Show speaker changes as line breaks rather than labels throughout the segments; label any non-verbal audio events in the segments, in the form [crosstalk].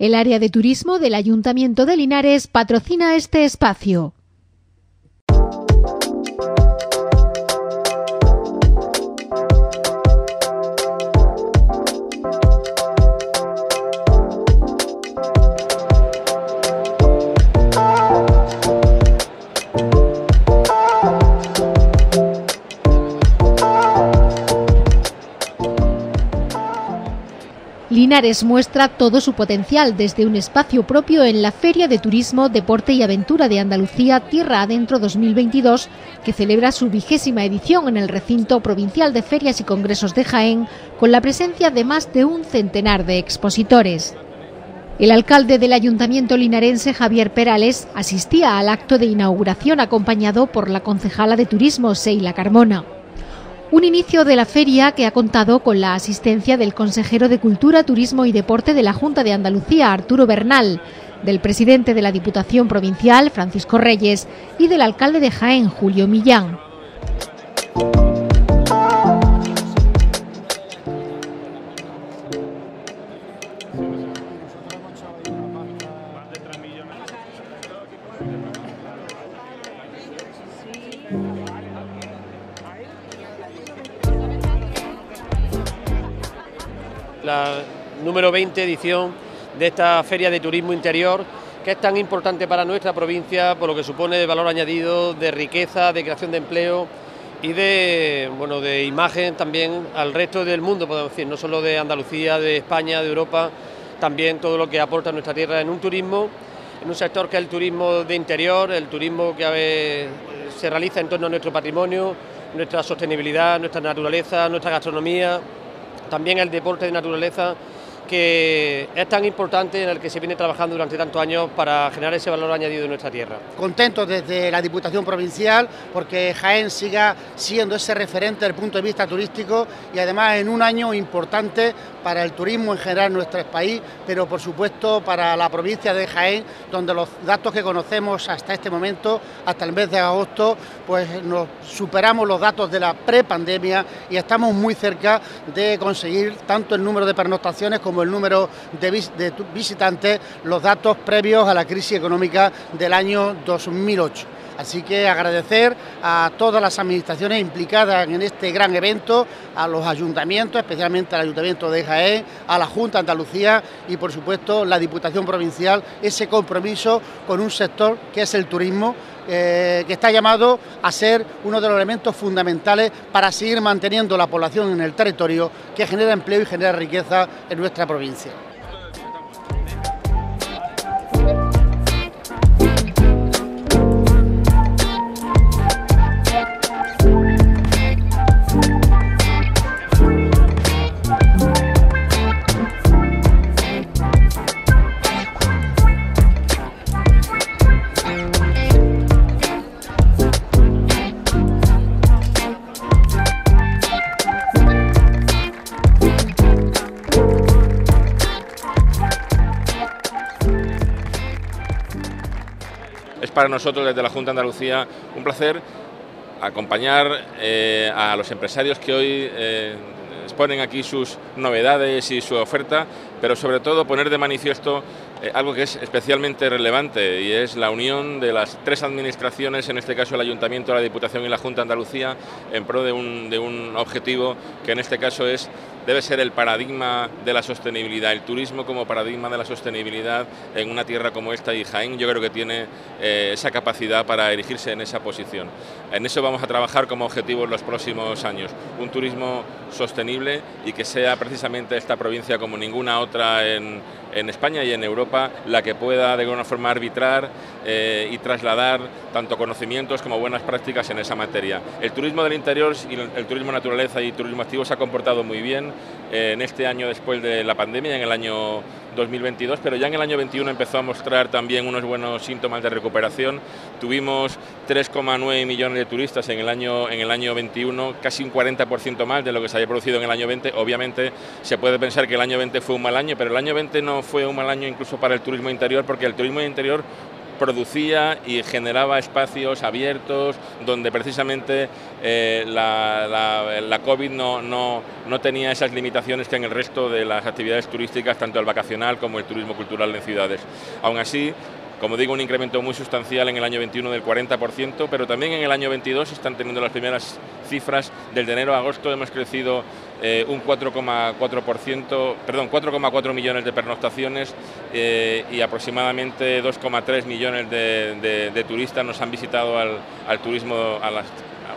El área de turismo del Ayuntamiento de Linares patrocina este espacio. Linares muestra todo su potencial desde un espacio propio en la Feria de Turismo, Deporte y Aventura de Andalucía Tierra Adentro 2022, que celebra su vigésima edición en el recinto provincial de ferias y congresos de Jaén, con la presencia de más de un centenar de expositores. El alcalde del ayuntamiento linarense, Javier Perales, asistía al acto de inauguración acompañado por la concejala de turismo, Seila Carmona. Un inicio de la feria que ha contado con la asistencia del consejero de Cultura, Turismo y Deporte de la Junta de Andalucía, Arturo Bernal, del presidente de la Diputación Provincial, Francisco Reyes, y del alcalde de Jaén, Julio Millán.
La número 20 edición de esta Feria de Turismo Interior, que es tan importante para nuestra provincia por lo que supone de valor añadido, de riqueza, de creación de empleo y de, bueno, de imagen también al resto del mundo, podemos decir, no solo de Andalucía, de España, de Europa, también todo lo que aporta nuestra tierra en un turismo, en un sector que es el turismo de interior, el turismo que se realiza en torno a nuestro patrimonio, nuestra sostenibilidad, nuestra naturaleza, nuestra gastronomía, también el deporte de naturaleza que es tan importante en el que se viene trabajando durante tantos años para generar ese valor añadido en nuestra tierra.
Contentos desde la Diputación Provincial porque Jaén siga siendo ese referente desde el punto de vista turístico y además en un año importante para el turismo en general en nuestro país, pero por supuesto para la provincia de Jaén, donde los datos que conocemos hasta este momento, hasta el mes de agosto, pues nos superamos los datos de la prepandemia y estamos muy cerca de conseguir tanto el número de pernoctaciones como el número de, visitantes, los datos previos a la crisis económica del año 2008. Así que agradecer a todas las administraciones implicadas en este gran evento, a los ayuntamientos, especialmente al Ayuntamiento de Jaén, a la Junta de Andalucía y por supuesto la Diputación Provincial, ese compromiso con un sector que es el turismo, eh, que está llamado a ser uno de los elementos fundamentales para seguir manteniendo la población en el territorio que genera empleo y genera riqueza en nuestra provincia.
Para nosotros desde la Junta de Andalucía un placer acompañar eh, a los empresarios que hoy eh, exponen aquí sus novedades y su oferta, pero sobre todo poner de manifiesto eh, algo que es especialmente relevante y es la unión de las tres administraciones, en este caso el Ayuntamiento, la Diputación y la Junta de Andalucía, en pro de un, de un objetivo que en este caso es debe ser el paradigma de la sostenibilidad, el turismo como paradigma de la sostenibilidad en una tierra como esta y Jaén yo creo que tiene eh, esa capacidad para erigirse en esa posición. En eso vamos a trabajar como objetivo en los próximos años, un turismo sostenible y que sea precisamente esta provincia como ninguna otra en, en España y en Europa la que pueda de alguna forma arbitrar eh, y trasladar tanto conocimientos como buenas prácticas en esa materia. El turismo del interior y el turismo naturaleza y turismo activo se ha comportado muy bien en este año después de la pandemia, en el año 2022, pero ya en el año 21 empezó a mostrar también unos buenos síntomas de recuperación. Tuvimos 3,9 millones de turistas en el año en el año 21, casi un 40% más de lo que se había producido en el año 20. Obviamente se puede pensar que el año 20 fue un mal año, pero el año 20 no fue un mal año incluso para el turismo interior, porque el turismo interior producía y generaba espacios abiertos donde precisamente eh, la, COVID no, no, no, tenía esas limitaciones que en el resto de las actividades turísticas, tanto el vacacional como el turismo cultural en ciudades. Aún así, como digo, un incremento muy sustancial en el año 21 del 40%, pero también en el año 22 están teniendo las primeras cifras. Del de enero a agosto hemos crecido eh, un 4,4%, perdón, 4,4 millones de pernoctaciones eh, y aproximadamente 2,3 millones de, turistas nos han visitado al, al turismo, a las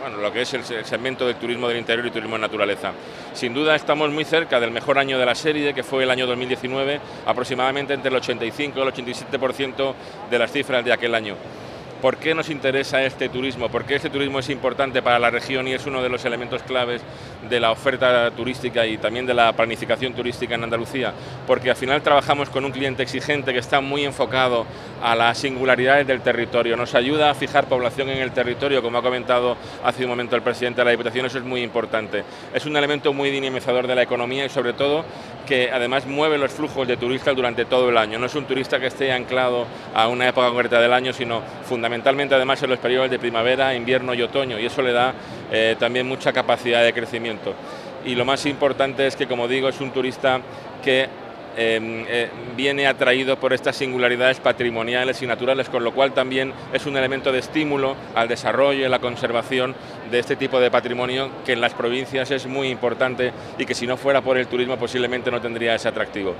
bueno, lo que es el segmento del turismo del interior y turismo de naturaleza. Sin duda estamos muy cerca del mejor año de la serie, que fue el año 2019, aproximadamente entre el 85 y el 87% de las cifras de aquel año. ¿Por qué nos interesa este turismo? ¿Por qué este turismo es importante para la región y es uno de los elementos claves de la oferta turística y también de la planificación turística en Andalucía? Porque al final trabajamos con un cliente exigente que está muy enfocado a las singularidades del territorio. Nos ayuda a fijar población en el territorio, como ha comentado hace un momento el presidente de la Diputación, eso es muy importante. Es un elemento muy dinamizador de la economía y sobre todo que además mueve los flujos de turistas durante todo el año. No es un turista que esté anclado a una época concreta del año, sino fundamentalmente además en los periodos de primavera, invierno y otoño, y eso le da eh, también mucha capacidad de crecimiento. Y lo más importante es que, como digo, es un turista que em, eh, viene atraído por estas singularidades patrimoniales y naturales, con lo cual también es un elemento de estímulo al desarrollo y la conservación de este tipo de patrimonio que en las provincias es muy importante y que si no fuera por el turismo posiblemente no tendría ese atractivo.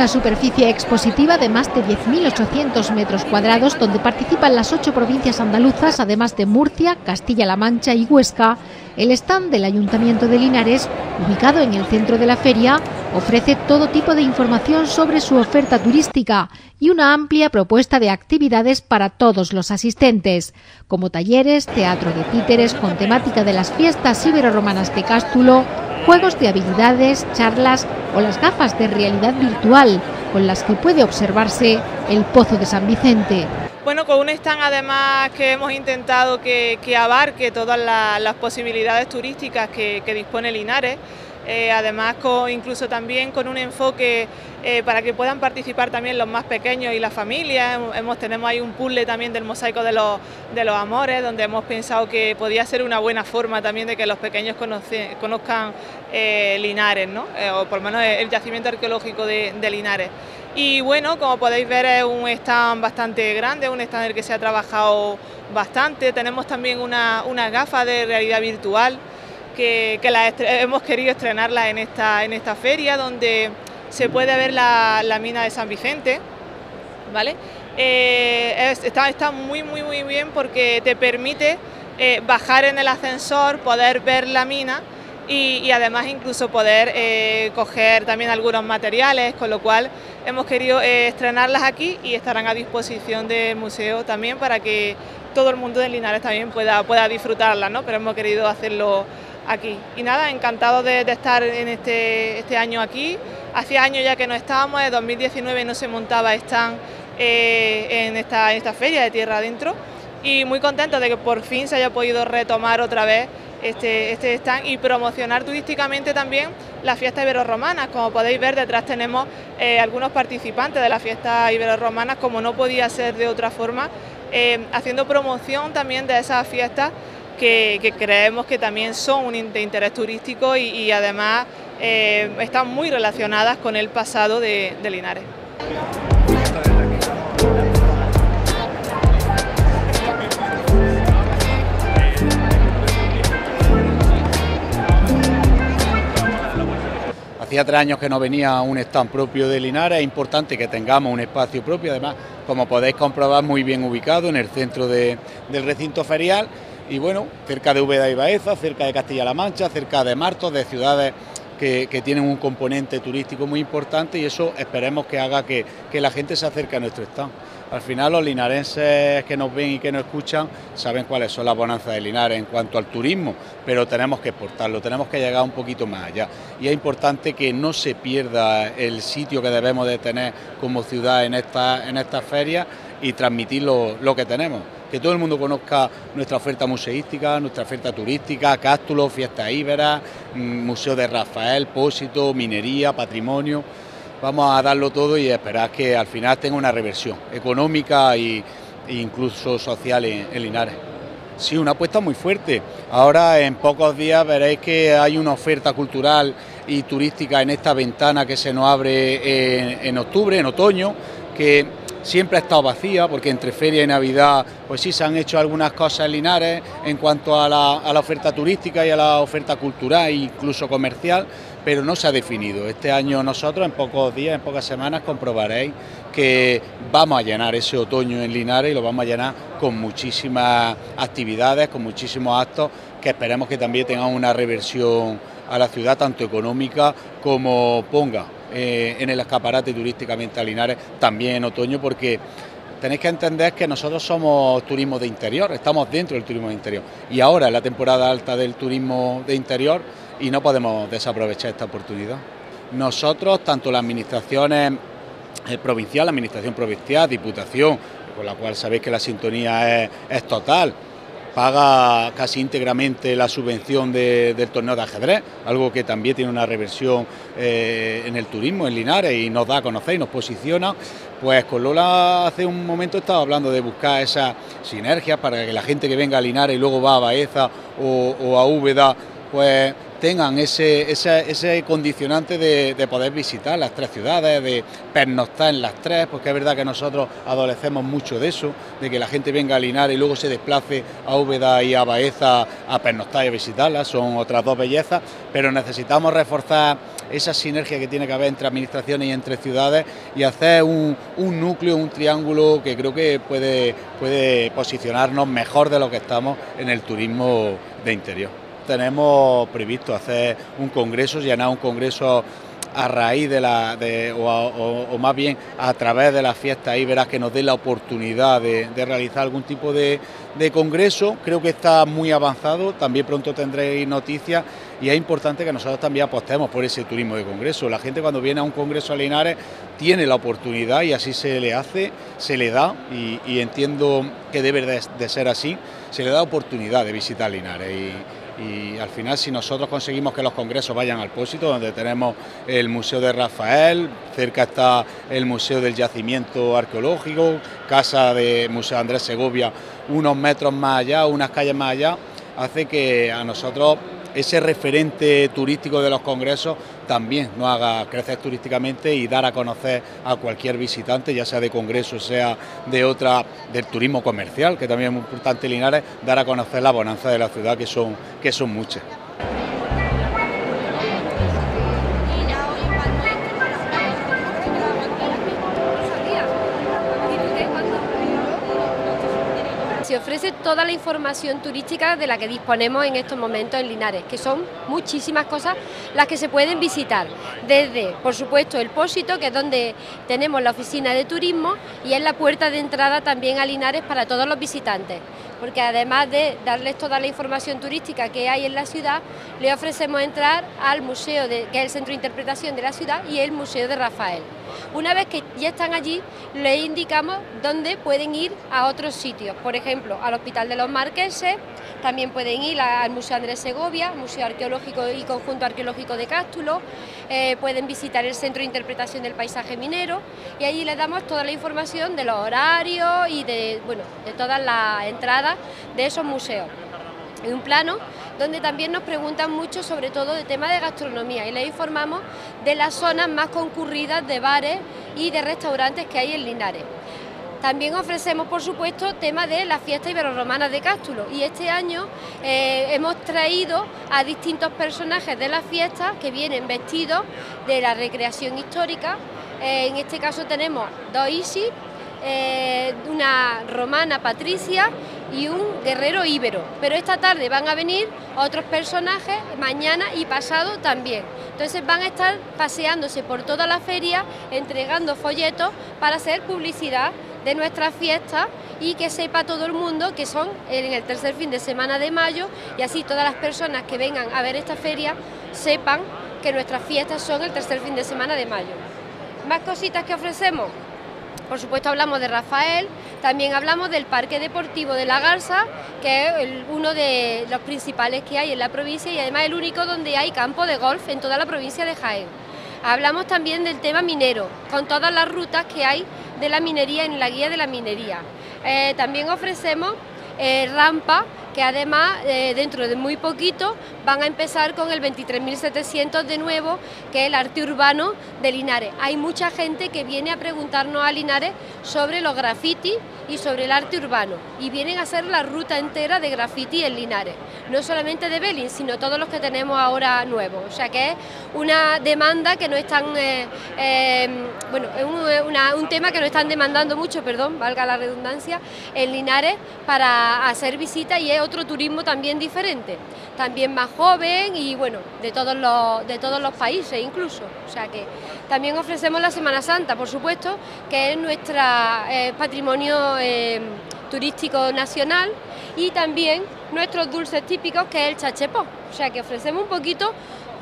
Una superficie expositiva de más de 10.800 metros cuadrados, donde participan las ocho provincias andaluzas, además de Murcia, Castilla-La Mancha y Huesca. El stand del Ayuntamiento de Linares, ubicado en el centro de la feria, ofrece todo tipo de información sobre su oferta turística y una amplia propuesta de actividades para todos los asistentes, como talleres, teatro de títeres con temática de las fiestas ibero-romanas de Cástulo, juegos de habilidades, charlas o las gafas de realidad virtual con las que puede observarse el Pozo de San Vicente.
Bueno, con un stand además que hemos intentado que, abarque todas las posibilidades turísticas que, dispone Linares, eh, además incluso también con un enfoque eh, para que puedan participar también los más pequeños y las familias. Hemos, tenemos ahí un puzzle también del mosaico de los, de los amores, donde hemos pensado que podía ser una buena forma también de que los pequeños conozcan eh, Linares, ¿no? o por lo menos el yacimiento arqueológico de, Linares. Y bueno, como podéis ver es un stand bastante grande, un stand en el que se ha trabajado bastante. Tenemos también una, una gafa de realidad virtual que, hemos querido estrenarla en esta, en esta feria, donde se puede ver la, mina de San Vicente, ¿vale? Eh, está, muy, muy, muy bien porque te permite eh, bajar en el ascensor, poder ver la mina y, además incluso poder eh, coger también algunos materiales, con lo cual hemos querido estrenarlas aquí y estarán a disposición del museo también para que todo el mundo de Linares también pueda, pueda disfrutarlas, ¿no? Pero hemos querido hacerlo aquí. Y nada, encantado de, estar en este, este, año aquí. Hacía años ya que no estábamos, en 2019 no se montaba stand eh, en, esta, esta feria de Tierra Adentro y muy contento de que por fin se haya podido retomar otra vez este, este stand y promocionar turísticamente también la fiesta ibero-romana. Como podéis ver, detrás tenemos eh, algunos participantes de la fiesta ibero-romana, como no podía ser de otra forma, eh, haciendo promoción también de esas fiestas que, creemos que también son de interés turístico y, además eh, están muy relacionadas con el pasado de, de Linares.
hacía tres años que no venía un stand propio de Linares, es importante que tengamos un espacio propio, además, como podéis comprobar, muy bien ubicado en el centro del recinto ferial y bueno, cerca de Úbeda y Baeza, cerca de Castilla-La Mancha, cerca de Martos, de ciudades que, tienen un componente turístico muy importante y eso esperemos que haga que, la gente se acerque a nuestro stand. Al final los linarenses que nos ven y que nos escuchan saben cuáles son las bonanzas de Linares en cuanto al turismo, pero tenemos que exportarlo, tenemos que llegar un poquito más allá. Y es importante que no se pierda el sitio que debemos de tener como ciudad en esta, en esta feria y transmitir lo, que tenemos. Que todo el mundo conozca nuestra oferta museística, nuestra oferta turística, cástulo, fiestas íberas, mm, museo de Rafael, pósito, minería, patrimonio vamos a darlo todo y esperar que al final tenga una reversión económica e incluso social en, Linares. Sí, una apuesta muy fuerte. Ahora en pocos días veréis que hay una oferta cultural y turística en esta ventana que se nos abre en, octubre, en otoño, que siempre ha estado vacía porque entre feria y Navidad pues sí se han hecho algunas cosas en Linares en cuanto a la, oferta turística y a la oferta cultural e incluso comercial, pero no se ha definido. Este año nosotros en pocos días, en pocas semanas comprobaréis que vamos a llenar ese otoño en Linares y lo vamos a llenar con muchísimas actividades, con muchísimos actos que esperemos que también tengan una reversión a la ciudad, tanto económica como ponga eh, en el escaparate turísticamente a Linares también en otoño, porque tenéis que entender que nosotros somos turismo de interior, estamos dentro del turismo de interior y ahora es la temporada alta del turismo de interior y no podemos desaprovechar esta oportunidad. Nosotros, tanto las administraciones eh, provincial, la administración provincial, diputación, con la cual sabéis que la sintonía es, total, paga casi íntegramente la subvención del torneo de ajedrez, algo que también tiene una reversión eh, en el turismo en Linares y nos da a conocer y nos posiciona. Pues con Lola hace un momento estaba hablando de buscar esas sinergias para que la gente que venga a Linares y luego va a Baeza o, o a Úbeda, pues tengan ese, ese, condicionante de, poder visitar las tres ciudades, de pernoctar en las tres, porque es verdad que nosotros adolecemos mucho de eso, de que la gente venga a Linares y luego se desplace a Úbeda y a Baeza a pernoctar y a visitarlas, son otras dos bellezas, pero necesitamos reforzar esa sinergia que tiene que haber entre administraciones y entre ciudades y hacer un, un núcleo, un triángulo que creo que puede, puede posicionarnos mejor de lo que estamos en el turismo de interior tenemos previsto hacer un congreso, llenar un congreso a raíz de la, o, más bien a través de la fiesta ahí verás que nos dé la oportunidad de, realizar algún tipo de, congreso. Creo que está muy avanzado, también pronto tendréis noticias y es importante que nosotros también apostemos por ese turismo de congreso. La gente cuando viene a un congreso a Linares tiene la oportunidad y así se le hace, se le da y, entiendo que debe de, de, ser así, se le da oportunidad de visitar Linares. Y al final si nosotros conseguimos que los congresos vayan al Pósito, donde tenemos el Museo de Rafael, cerca está el Museo del Yacimiento Arqueológico, casa de Museo Andrés Segovia, unos metros más allá, unas calles más allá, hace que a nosotros ese referente turístico de los congresos también nos haga crecer turísticamente y dar a conocer a cualquier visitante, ya sea de congreso, sea de otra, del turismo comercial, que también es muy importante Linares, dar a conocer la bonanza de la ciudad, que son, que son muchas.
Toda la información turística de la que disponemos en estos momentos en Linares, que son muchísimas cosas las que se pueden visitar. Desde, por supuesto, el Pósito, que es donde tenemos la oficina de turismo, y es la puerta de entrada también a Linares para todos los visitantes porque además de darles toda la información turística que hay en la ciudad, le ofrecemos entrar al museo, que es el centro de interpretación de la ciudad, y el Museo de Rafael. Una vez que ya están allí, les indicamos dónde pueden ir a otros sitios, por ejemplo, al Hospital de los Marqueses, también pueden ir al Museo Andrés Segovia, Museo Arqueológico y Conjunto Arqueológico de Cástulo, eh, pueden visitar el Centro de Interpretación del Paisaje Minero y allí les damos toda la información de los horarios y de, bueno, de todas las entradas de esos museos. Hay un plano donde también nos preguntan mucho sobre todo de tema de gastronomía y les informamos de las zonas más concurridas de bares y de restaurantes que hay en Linares. También ofrecemos, por supuesto, tema de la fiesta iberorromana de Cástulo y este año eh, hemos traído a distintos personajes de la fiesta que vienen vestidos de la recreación histórica. Eh, en este caso tenemos dos Isis, eh, una romana Patricia y un guerrero íbero. Pero esta tarde van a venir otros personajes, mañana y pasado también. Entonces van a estar paseándose por toda la feria, entregando folletos para hacer publicidad de nuestras fiestas y que sepa todo el mundo que son en el tercer fin de semana de mayo y así todas las personas que vengan a ver esta feria sepan que nuestras fiestas son el tercer fin de semana de mayo. Más cositas que ofrecemos, por supuesto hablamos de Rafael, también hablamos del Parque Deportivo de la Garza, que es uno de los principales que hay en la provincia y además el único donde hay campo de golf en toda la provincia de Jaén. Hablamos también del tema minero, con todas las rutas que hay de la minería en la guía de la minería. Eh, también ofrecemos eh, rampa que además eh, dentro de muy poquito van a empezar con el 23.700 de nuevo, que es el arte urbano de Linares. Hay mucha gente que viene a preguntarnos a Linares sobre los grafitis y sobre el arte urbano y vienen a hacer la ruta entera de graffiti en Linares, no solamente de Belin, sino todos los que tenemos ahora nuevos. O sea que es una demanda que no están, eh, em, bueno, es un, tema que no están demandando mucho, perdón, valga la redundancia, en Linares para hacer visitas y es otro turismo también diferente, también más joven y bueno, de todos los, de todos los países incluso. O sea que también ofrecemos la Semana Santa, por supuesto, que es nuestro eh, patrimonio eh, turístico nacional y también nuestros dulces típicos que es el chachepó. O sea que ofrecemos un poquito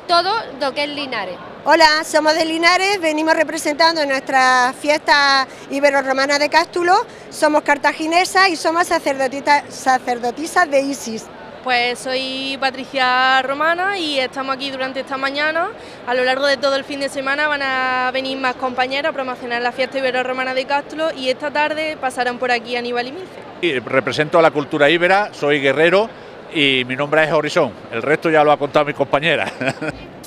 todo lo que es Linares.
Hola, somos de Linares, venimos representando nuestra fiesta ibero-romana de Cástulo, somos cartaginesas y somos sacerdotisas de Isis.
Pues soy Patricia Romana y estamos aquí durante esta mañana. A lo largo de todo el fin de semana van a venir más compañeros a promocionar la fiesta ibero-romana de Castro y esta tarde pasarán por aquí Aníbal y Milce.
Represento a la cultura íbera, soy guerrero y mi nombre es Horizon. El resto ya lo ha contado mi compañera. [laughs]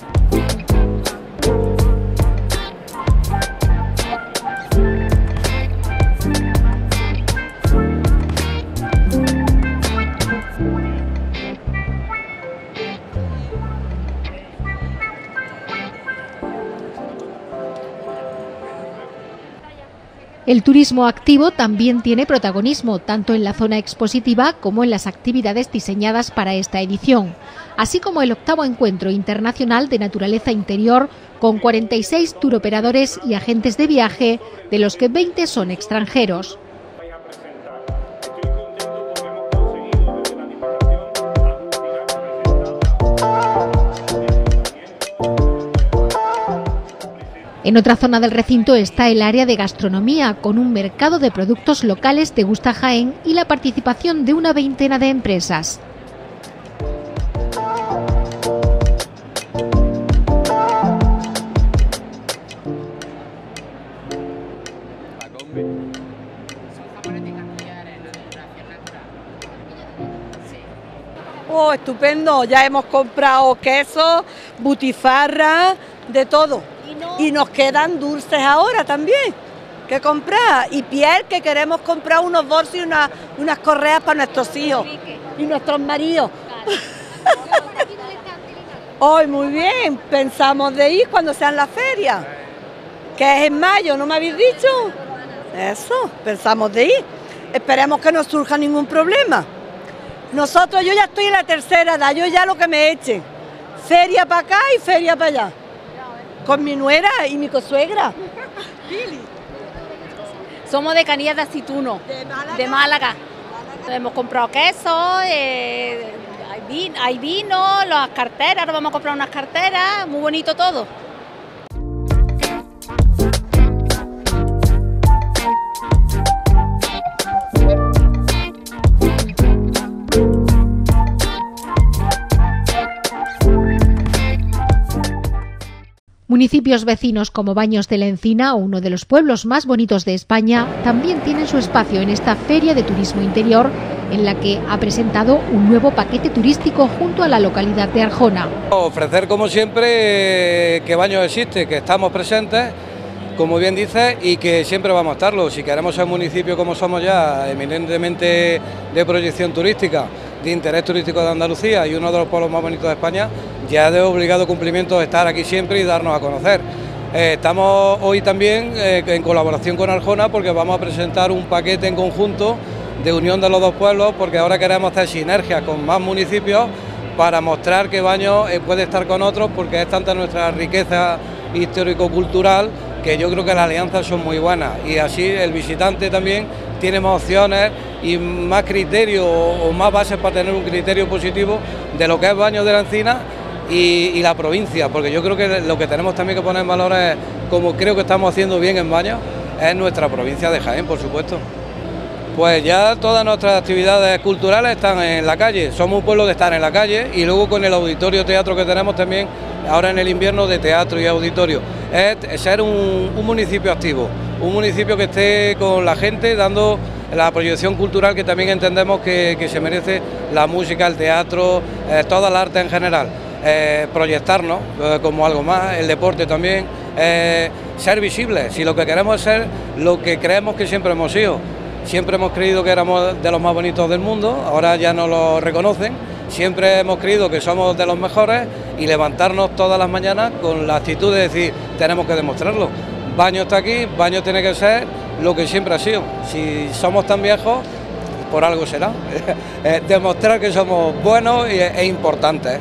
El turismo activo también tiene protagonismo, tanto en la zona expositiva como en las actividades diseñadas para esta edición, así como el octavo encuentro internacional de naturaleza interior con 46 turoperadores y agentes de viaje, de los que 20 son extranjeros. En otra zona del recinto está el área de gastronomía, con un mercado de productos locales de Gusta Jaén y la participación de una veintena de empresas.
Oh, estupendo, ya hemos comprado queso, butifarra, de todo. Y nos quedan dulces ahora también que comprar. Y piel, que queremos comprar unos bolsos y unas correas para nuestros hijos y nuestros maridos. [laughs] Hoy muy bien, pensamos de ir cuando sean las ferias, que es en mayo, ¿no me habéis dicho? Eso, pensamos de ir. Esperemos que no surja ningún problema. Nosotros, yo ya estoy en la tercera edad, yo ya lo que me eche. Feria para acá y feria para allá con mi nuera y mi cosuegra.
Somos de Canillas de Acituno, de Málaga. Hemos comprado queso, eh, hay vino, las carteras, ahora vamos a comprar unas carteras, muy bonito todo.
Municipios vecinos como Baños de la Encina, uno de los pueblos más bonitos de España, también tienen su espacio en esta Feria de Turismo Interior, en la que ha presentado un nuevo paquete turístico junto a la localidad de Arjona.
Ofrecer como siempre que Baños existe, que estamos presentes como bien dices, y que siempre vamos a estarlo. Si queremos ser un municipio como somos ya, eminentemente de proyección turística, de interés turístico de Andalucía y uno de los pueblos más bonitos de España, ya de obligado cumplimiento estar aquí siempre y darnos a conocer. Eh, estamos hoy también eh, en colaboración con Arjona porque vamos a presentar un paquete en conjunto de unión de los dos pueblos porque ahora queremos hacer sinergias con más municipios para mostrar que Baños eh, puede estar con otros porque es tanta nuestra riqueza histórico-cultural que yo creo que las alianzas son muy buenas y así el visitante también tiene más opciones y más criterio o más bases para tener un criterio positivo de lo que es Baños de la Encina y, la provincia, porque yo creo que lo que tenemos también que poner en valor es, como creo que estamos haciendo bien en Baños, es nuestra provincia de Jaén, por supuesto. Pues ya todas nuestras actividades culturales están en la calle, somos un pueblo de estar en la calle y luego con el auditorio teatro que tenemos también, ahora en el invierno de teatro y auditorio, es ser un, municipio activo, un municipio que esté con la gente dando la proyección cultural que también entendemos que, se merece la música, el teatro, eh, toda la arte en general. Eh, proyectarnos eh, como algo más, el deporte también, ser visibles, si lo que queremos es ser lo que creemos que siempre hemos sido Siempre hemos creído que éramos de los más bonitos del mundo, ahora ya no lo reconocen. Siempre hemos creído que somos de los mejores y levantarnos todas las mañanas con la actitud de decir, tenemos que demostrarlo. Baño está aquí, baño tiene que ser lo que siempre ha sido. Si somos tan viejos, por algo será. [laughs] Demostrar que somos buenos e, importantes.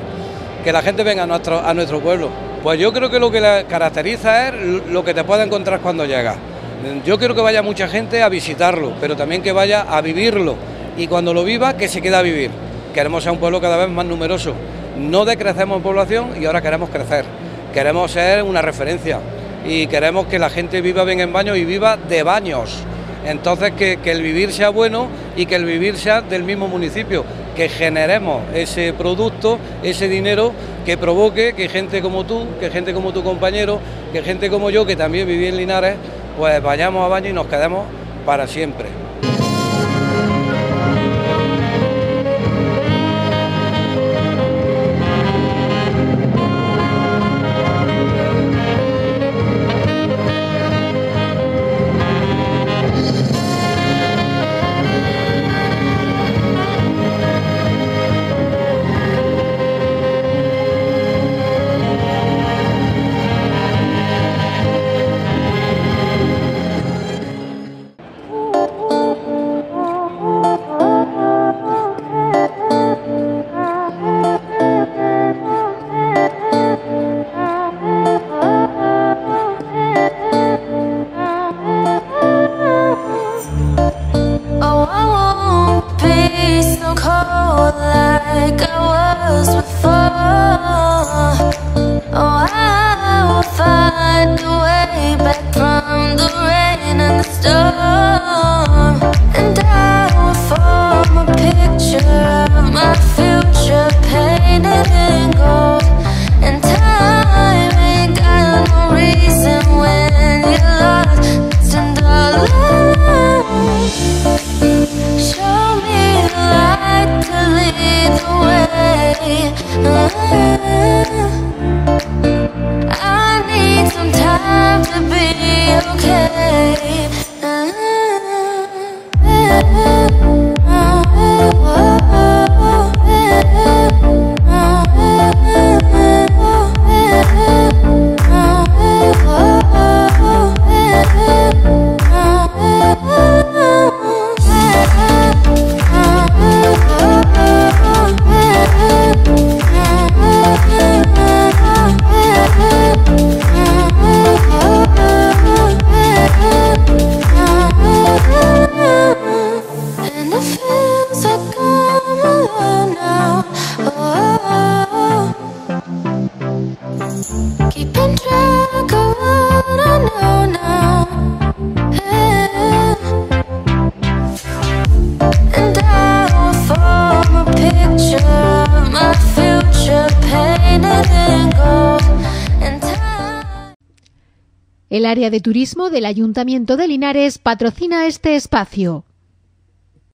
Que la gente venga a nuestro, a nuestro pueblo. Pues yo creo que lo que la caracteriza es lo que te puede encontrar cuando llegas. Yo quiero que vaya mucha gente a visitarlo, pero también que vaya a vivirlo y cuando lo viva que se quede a vivir. Queremos ser un pueblo cada vez más numeroso. No decrecemos en población y ahora queremos crecer. Queremos ser una referencia y queremos que la gente viva bien en baños y viva de baños. Entonces que, que, el vivir sea bueno y que el vivir sea del mismo municipio, que generemos ese producto, ese dinero que provoque que gente como tú, que gente como tu compañero, que gente como yo, que también viví en Linares, pues vayamos a baño y nos quedemos para siempre.
Área de turismo del Ayuntamiento de Linares patrocina este espacio.